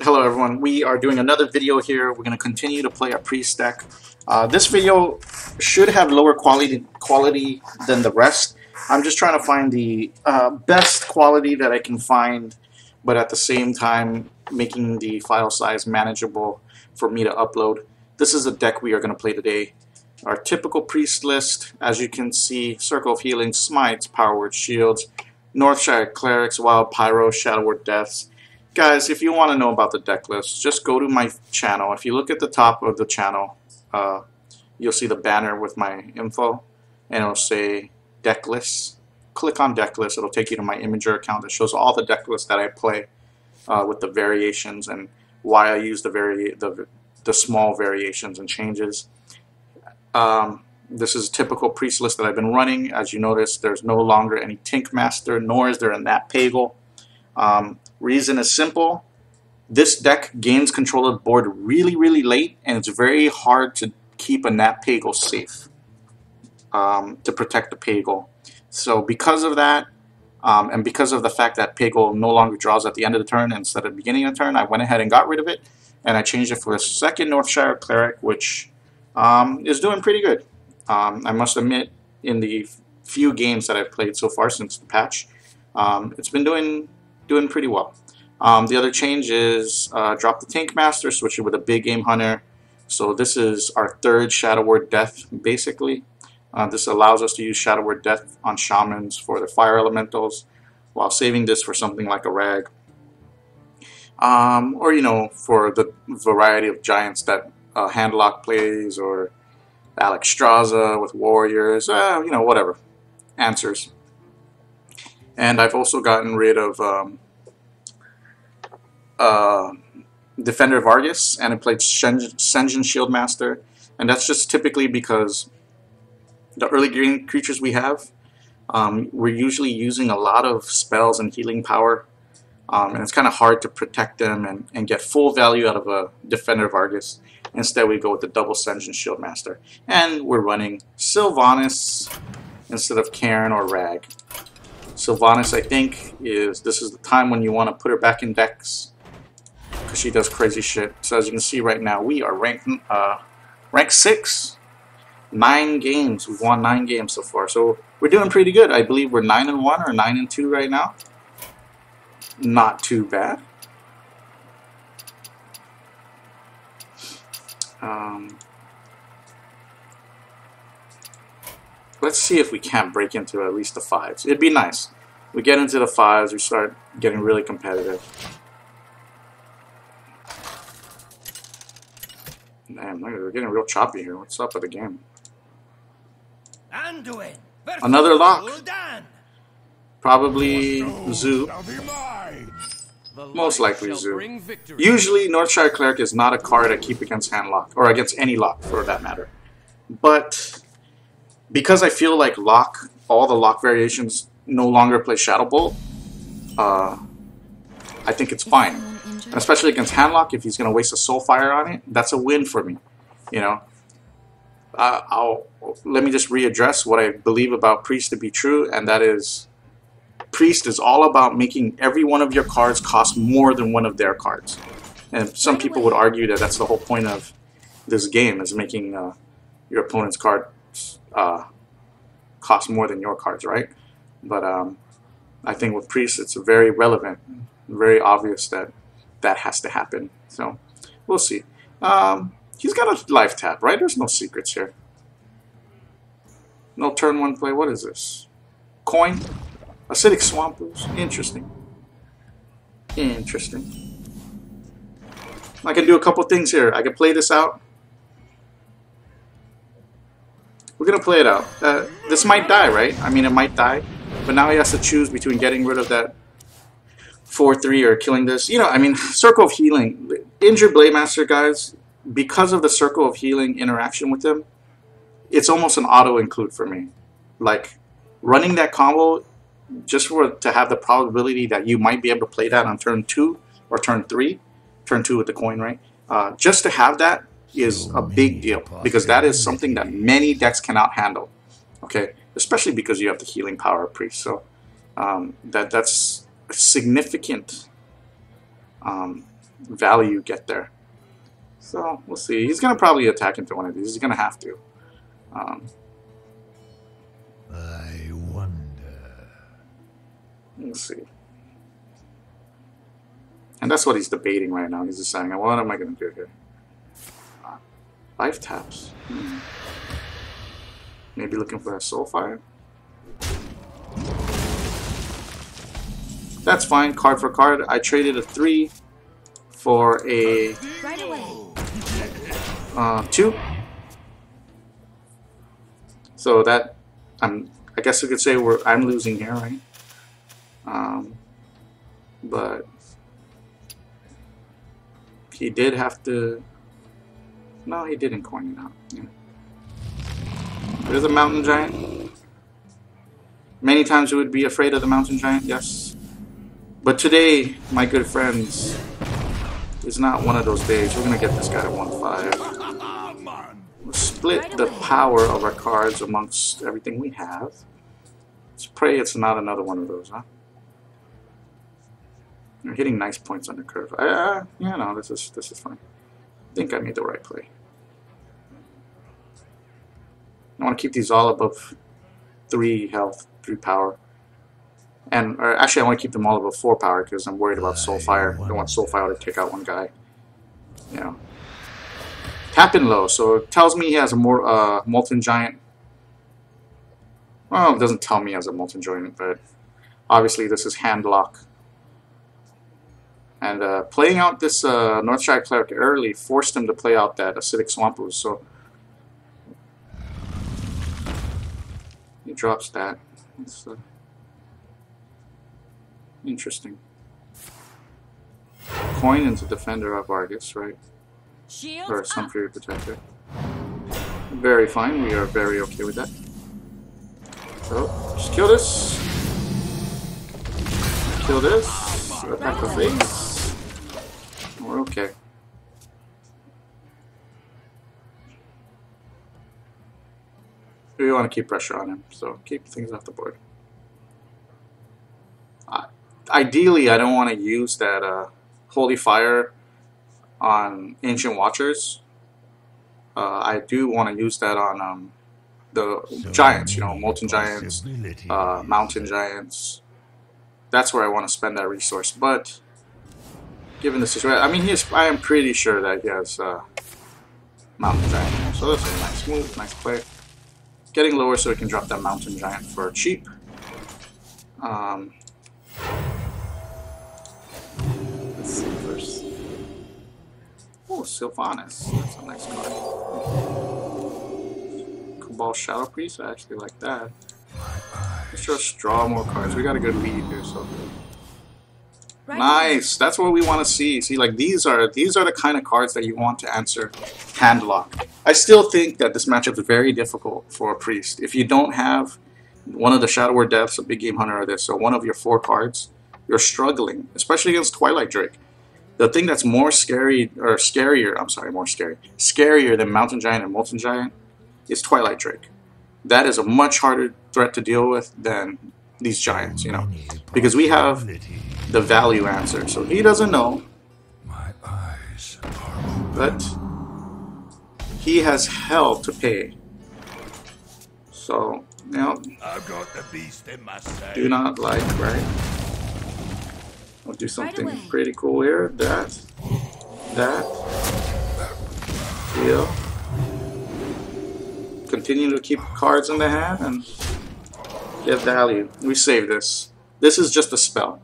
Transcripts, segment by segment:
hello everyone. We are doing another video here. We're going to continue to play our priest deck. Uh, this video should have lower quality quality than the rest. I'm just trying to find the uh, best quality that I can find, but at the same time making the file size manageable for me to upload. This is a deck we are going to play today. Our typical priest list, as you can see, Circle of Healing, Smites, Power Word Shields, Northshire Clerics, Wild Pyro, Shadow Word Deaths, guys, if you want to know about the deck list, just go to my channel. If you look at the top of the channel, uh, you'll see the banner with my info, and it'll say deck list. Click on deck list. It'll take you to my Imgur account that shows all the deck lists that I play uh, with the variations and why I use the vari the the small variations and changes. Um, this is a typical priest list that I've been running. As you notice, there's no longer any Tinkmaster, nor is there a Nat Pagle. Um, Reason is simple. This deck gains control of the board really, really late, and it's very hard to keep a Nat Pagle safe um, to protect the Pagle. So because of that, um, and because of the fact that Pagle no longer draws at the end of the turn instead of the beginning of the turn, I went ahead and got rid of it, and I changed it for a second Northshire Cleric, which um, is doing pretty good. Um, I must admit, in the few games that I've played so far since the patch, um, it's been doing doing pretty well. Um, the other change is uh, drop the Tinkmaster, switch it with a Big Game Hunter. So this is our third Shadow Word Death, basically. Uh, this allows us to use Shadow Word Death on Shamans for the Fire Elementals, while saving this for something like a Rag. Um, or, you know, for the variety of giants that uh, Handlock plays, or Alexstrasza with Warriors, uh, you know, whatever. Answers. And I've also gotten rid of um, uh, Defender of Argus, and I played Sen'jin Shieldmaster. And that's just typically because the early green creatures we have, um, we're usually using a lot of spells and healing power. Um, and it's kind of hard to protect them and, and get full value out of a Defender of Argus. Instead, we go with the double Sen'jin Shieldmaster. And we're running Sylvanas instead of Cairne or Rag. Sylvanas, I think, is this is the time when you want to put her back in decks because she does crazy shit. So as you can see right now, we are ranked uh, rank six, nine games. We've won nine games so far, so we're doing pretty good. I believe we're nine and one or nine and two right now. Not too bad. Um, let's see if we can't break into at least the fives. It'd be nice. We get into the fives, we start getting really competitive. Damn, we're getting real choppy here. What's up with the game? Another lock. Probably Zoo. Most likely Zoo. Usually Northshire Cleric is not a card I keep against hand lock, or against any lock for that matter. But because I feel like lock, all the lock variations no longer play Shadow Bolt, uh, I think it's fine. And especially against Handlock, if he's going to waste a Soul Fire on it, that's a win for me. You know, uh, I'll let me just readdress what I believe about Priest to be true, and that is Priest is all about making every one of your cards cost more than one of their cards. And some people would argue that that's the whole point of this game is making uh, your opponent's card uh, cost more than your cards, right? But um, I think with Priest, it's very relevant, very obvious that that has to happen. So we'll see. Um, he's got a life tap, right? There's no secrets here. No turn one play. What is this? Coin? Acidic Swampers? Interesting. Interesting. I can do a couple things here. I can play this out. To play it out. Uh, this might die, right? I mean, it might die. But now he has to choose between getting rid of that 4-3 or killing this. You know, I mean, Circle of Healing. Injured Blade Master, guys, because of the Circle of Healing interaction with them, it's almost an auto-include for me. Like, running that combo just for to have the probability that you might be able to play that on turn 2 or turn 3, turn 2 with the coin, right? Uh, just to have that is a big deal because that is something that many decks cannot handle. Okay, especially because you have the healing power of priest. So um, that that's significant um, value get there. So we'll see. He's gonna probably attack into one of these. He's gonna have to. Um, I wonder. Let's see. And that's what he's debating right now. He's deciding, what am I going to do here? Life taps. Hmm. Maybe looking for a soul fire. That's fine. Card for card. I traded a three for a Right away. uh, two. So that I'm. I guess we could say we're. I'm losing here, right? Um, but he did have to. No, he didn't coin it out. Yeah. There's a mountain giant. Many times we would be afraid of the mountain giant, yes. But today, my good friends, is not one of those days. We're gonna get this guy to 1-5. We'll split the power of our cards amongst everything we have. Let's pray it's not another one of those, huh? You're hitting nice points on the curve. Uh, yeah, no, this is this is fine. I think I made the right play. I want to keep these all above three health, three power, and or actually I want to keep them all above four power because I'm worried about Soulfire. I don't want Soulfire to take out one guy. You know, tapping low, so it tells me he has a more uh, molten giant. Well, it doesn't tell me he has a molten giant, but obviously this is hand lock. And uh, playing out this uh, Northshire Cleric early forced him to play out that Acidic Swamp Ooze, so he drops that. It's uh, interesting. Coin into Defender of Argus, right? Shield Or Sunfury Protector. Very fine, we are very okay with that. So, just kill this. Kill this. Attack the face. We're okay. We want to keep pressure on him, so keep things off the board. Uh, ideally, I don't want to use that uh, Holy Fire on Ancient Watchers. Uh, I do want to use that on um, the giants, you know, Molten Giants, uh, Mountain Giants. That's where I want to spend that resource. But given the situation, I mean, he is, I am pretty sure that he has uh, Mountain Giant. So that's a nice move, nice play. Getting lower so we can drop that Mountain Giant for cheap. Um, let's see first. Oh, Sylvanas. That's a nice card. Cabal Shadow Priest. I actually like that. Let's just draw more cards. We got a good lead here, so Right nice. That's what we want to see. See, like these are these are the kind of cards that you want to answer hand lock. I still think that this matchup is very difficult for a priest. If you don't have one of the Shadow Word Deaths, a Big Game Hunter, or this, or one of your four cards, you're struggling, especially against Twilight Drake. The thing that's more scary, or scarier, I'm sorry, more scary, scarier than Mountain Giant and Molten Giant is Twilight Drake. That is a much harder threat to deal with than these giants, you know, because we have the value answer. So he doesn't know, My eyes are open. but he has hell to pay. So, now I've got the beast in my sight. do not like, right? We'll do something away. pretty cool here. That, that, heal. Continue to keep cards in the hand and get value. We save this. This is just a spell.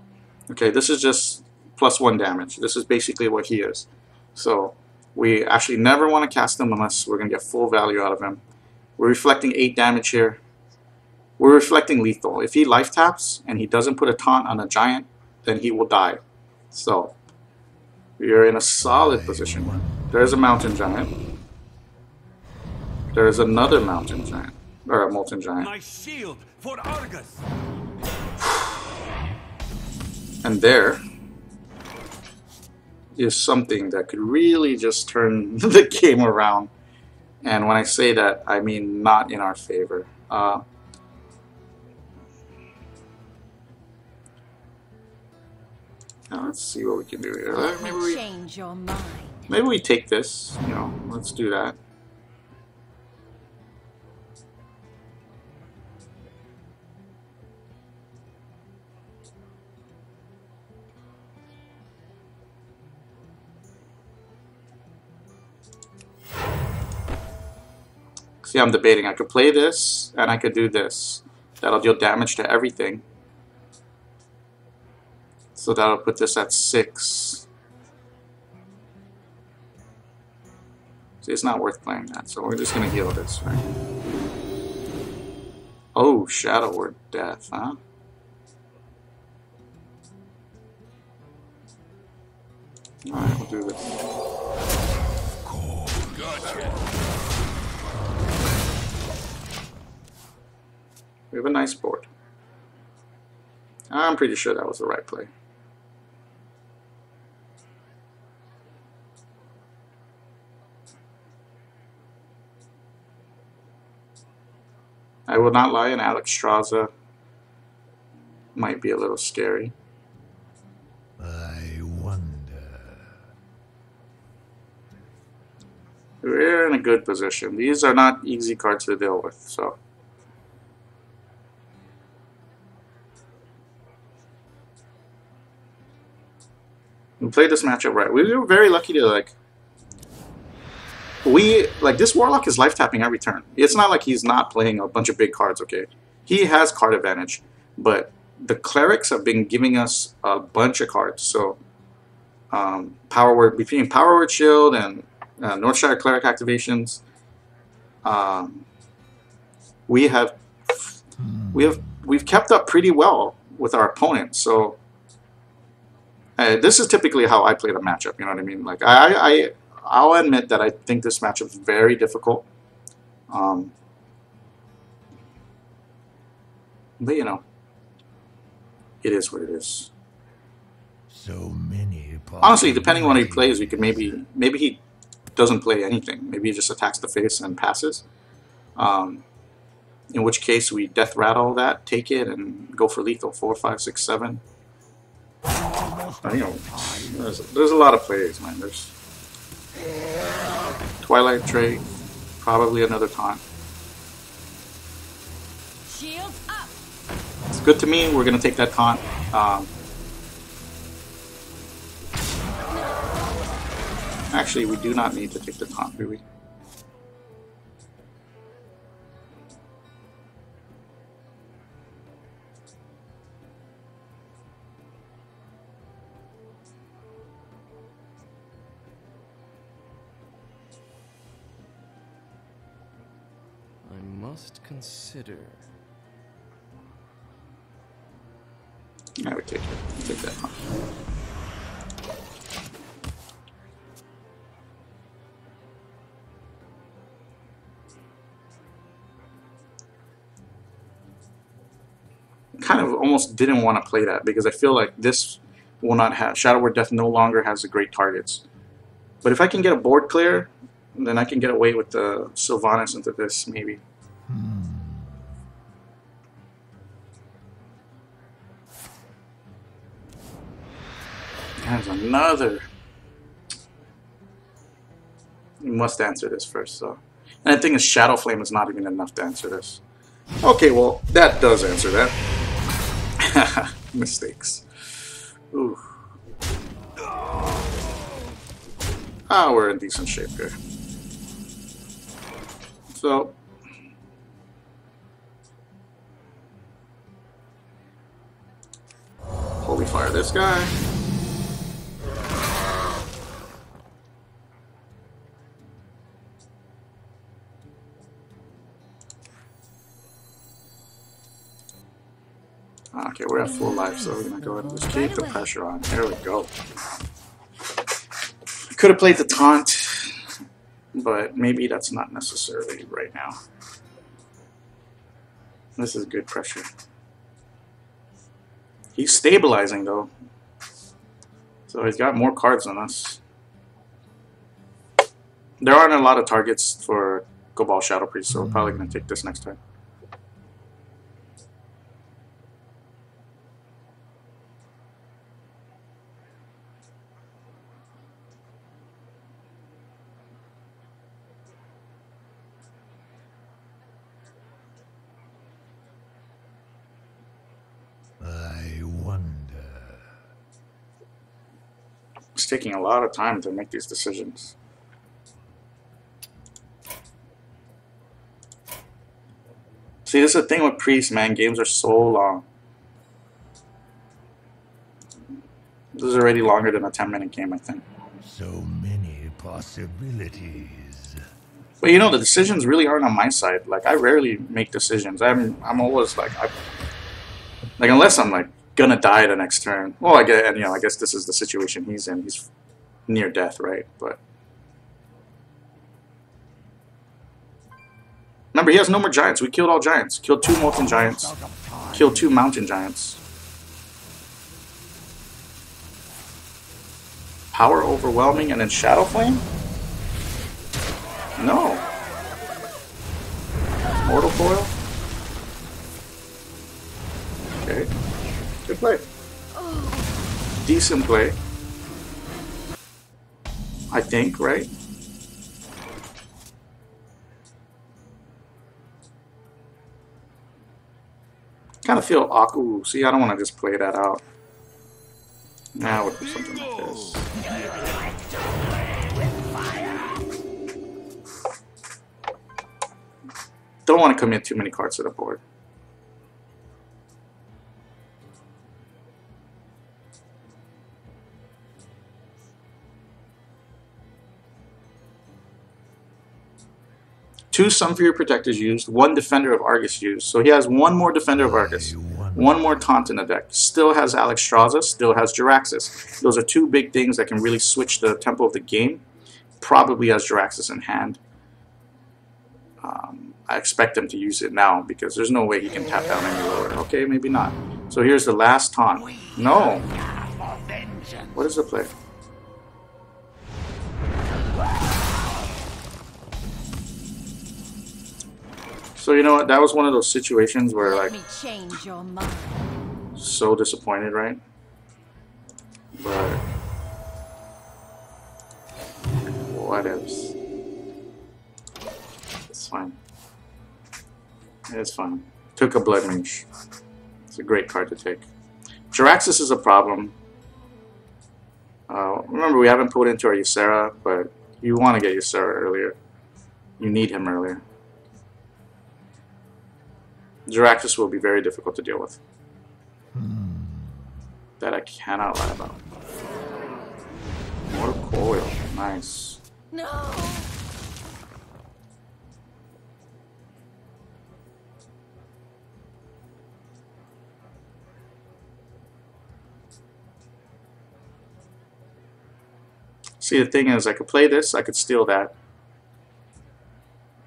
Okay, this is just plus one damage. This is basically what he is. So we actually never want to cast him unless we're going to get full value out of him. We're reflecting 8 damage here. We're reflecting lethal. If he life taps and he doesn't put a taunt on a giant, then he will die. So we are in a solid position. There's a mountain giant. There's another mountain giant. Or a molten giant. My shield for Argus. And there is something that could really just turn the game around. And when I say that, I mean not in our favor. Uh, let's see what we can do here. Maybe we Change your mind. maybe we take this. You know, let's do that. See, I'm debating. I could play this, and I could do this. That'll deal damage to everything. So that'll put this at 6. See, it's not worth playing that, so we're just going to heal this, right? Oh, Shadow Word Death, huh? Alright, we'll do this. We have a nice board. I'm pretty sure that was the right play. I will not lie, and Alexstrasza might be a little scary. I wonder. We're in a good position. These are not easy cards to deal with, so. Played this matchup right. We were very lucky to like. We like this warlock is life tapping every turn. It's not like he's not playing a bunch of big cards. Okay, he has card advantage, but the clerics have been giving us a bunch of cards. So, um, power word between power word shield and uh, Northshire cleric activations, um, we have we have we've kept up pretty well with our opponents. So uh, this is typically how I play the matchup. You know what I mean? Like I, I I'll admit that I think this matchup is very difficult. Um, but you know, it is what it is. So many. Honestly, depending on what he plays, we could maybe maybe he doesn't play anything. Maybe he just attacks the face and passes. Um, in which case, we death rattle that, take it, and go for lethal. Four, five, six, seven. You know, there's, there's a lot of plays, man. There's Twilight Drake, probably another taunt. Shields up. It's good to me. We're gonna take that taunt. Um, actually, we do not need to take the taunt, do we? Must consider. I would take it. We take that taunt. Kind of almost didn't want to play that because I feel like this will not have Shadow Word Death no longer has the great targets. But if I can get a board clear, then I can get away with the Sylvanas into this maybe. There's another. You must answer this first, so. And the thing is, Shadow Flame is not even enough to answer this. Okay, well, that does answer that. Mistakes. Ooh. Ah, we're in decent shape here. So. Holy fire this guy. Okay, we're at full life, so we're gonna go ahead and just keep the pressure on. There we go. Could have played the taunt, but maybe that's not necessarily right now. This is good pressure. He's stabilizing though. So he's got more cards than us. There aren't a lot of targets for Cabal Shadow Priest, so we're probably gonna take this next time. It's taking a lot of time to make these decisions. See, this is the thing with priests, man. Games are so long. This is already longer than a 10 minute game, I think. So many possibilities. But you know, the decisions really aren't on my side. Like, I rarely make decisions. I'm, I'm always like, I, like unless I'm like gonna die the next turn. Well, I get, and you know, I guess this is the situation he's in. He's near death, right? But remember, he has no more giants. We killed all giants. Killed two molten giants. Killed two mountain giants. Power overwhelming and then shadow flame. No. Mortal coil. Okay. Good play. Decent play. I think, right? Kind of feel awkward. See, I don't want to just play that out. Now nah, would something like this. Don't want to commit too many cards to the board. Two Sunfury Protectors used, one Defender of Argus used. So he has one more Defender of Argus, one more Taunt in the deck. Still has Alex Alexstrasza, still has Jaraxxus. Those are two big things that can really switch the tempo of the game. Probably has Jaraxxus in hand. Um, I expect him to use it now because there's no way he can tap down any lower. Okay, maybe not. So here's the last taunt. No. What is the play? So you know what? That was one of those situations where like me change your mind. so disappointed, right? But what else? It's fine. It's fine. Took a blood mage. It's a great card to take. Jaraxxus is a problem. Uh, remember, we haven't put into our Ysera, but you want to get Ysera earlier. You need him earlier. Jaraxxus will be very difficult to deal with. Hmm. That I cannot lie about. More coil. Nice. No. See, the thing is, I could play this, I could steal that.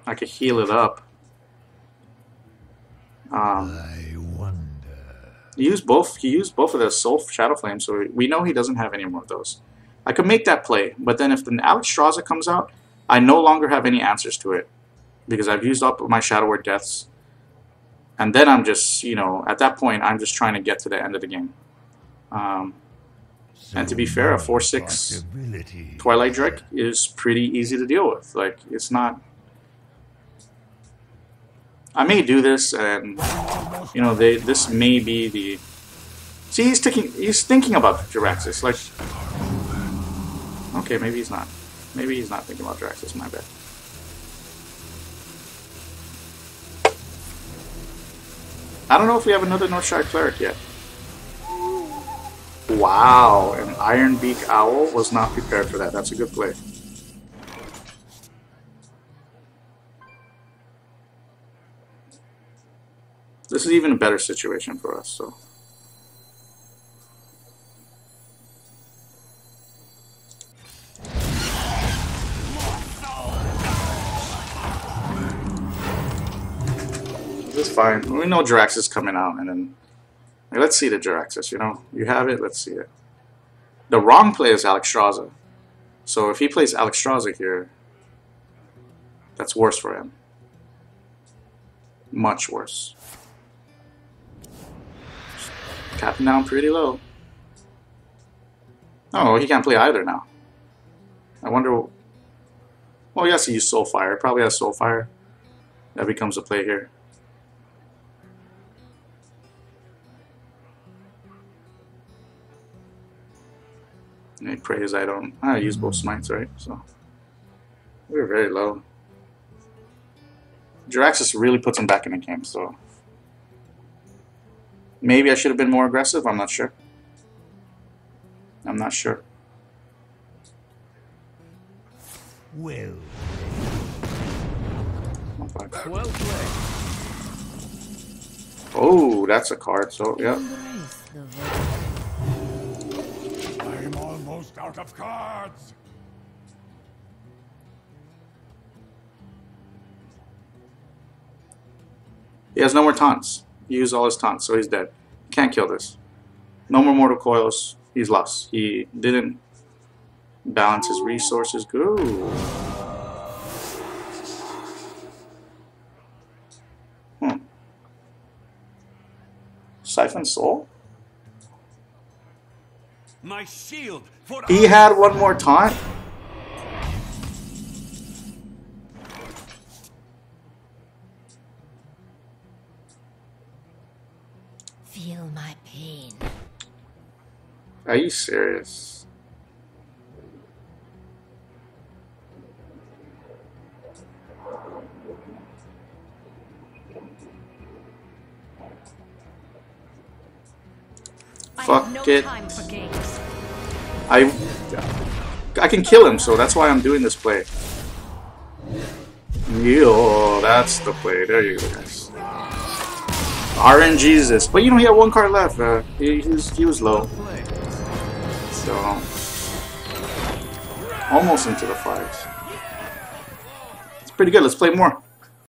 I could heal it up. Um, I wonder. he used both. He used both of the Soul Shadow Flame, so we know he doesn't have any more of those. I could make that play, but then if the Alexstrasza comes out, I no longer have any answers to it because I've used up my Shadow Word Deaths, and then I'm just, you know, at that point, I'm just trying to get to the end of the game. Um, And to be fair, a 4-6. Twilight Drake is pretty easy to deal with. Like, it's not. I may do this, and you know, they this may be the. See, he's thinking. He's thinking about Jaraxxus. Like, okay, maybe he's not. Maybe he's not thinking about Jaraxxus. My bad. I don't know if we have another Northshire cleric yet. Wow, an Ironbeak Owl was not prepared for that. That's a good play. This is even a better situation for us, so. This is fine. We know Drax is coming out, and then let's see the Jaraxxus, you know? You have it, let's see it. The wrong play is Alex Alexstrasza. So if he plays Alex Alexstrasza here, that's worse for him. Much worse. Tapping down pretty low. Oh, he can't play either now. I wonder. Well, he has to use Soulfire. Probably has Soulfire. That becomes a play here. He prays I don't. I use both smites, right? So we're very low. Jaraxxus really puts him back in the game, so maybe I should have been more aggressive. I'm not sure. I'm not sure. Well, Well played. Oh, that's a card. So yeah, Embrace the void. I'm almost out of cards. he has no more taunts. He used all his taunts, so he's dead. Can't kill this. No more mortal coils. He's lost. He didn't balance his resources. Good. Hmm. Siphon Soul? My shield for He had one more taunt? Feel my pain. Are you serious? I Fuck have no it. time for games. I I can kill him, so that's why I'm doing this play. Yo, that's the play. There you go, guys. RNGesus. But you know, he had one card left. Uh, he, he, was, he was low. So, almost into the fives. It's pretty good. Let's play more.